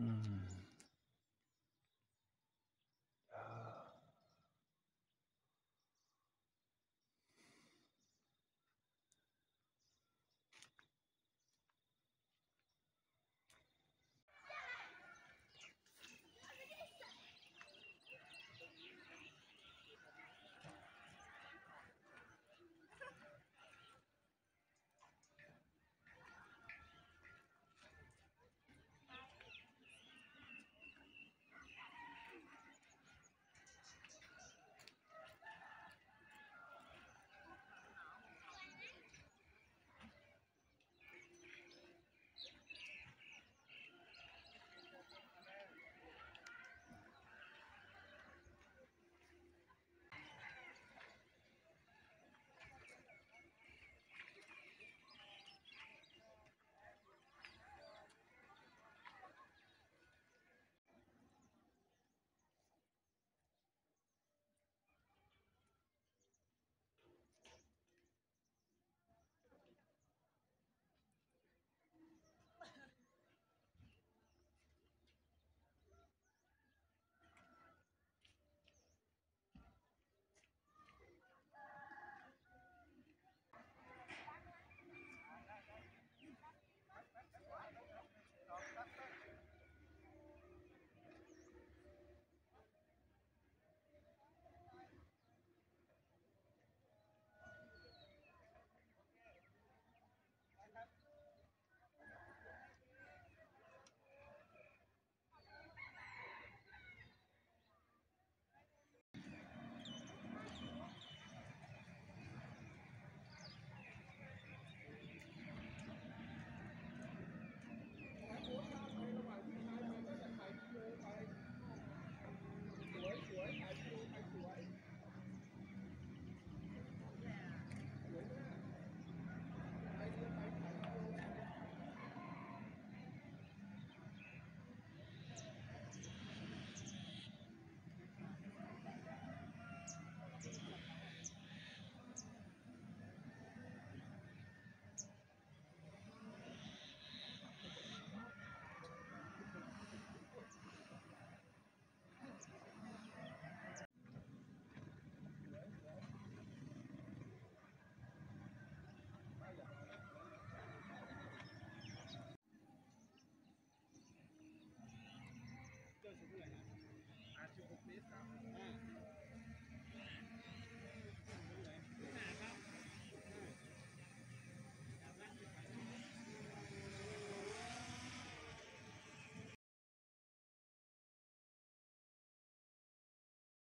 嗯。 เลยนะอาชีพหกเมตรครับ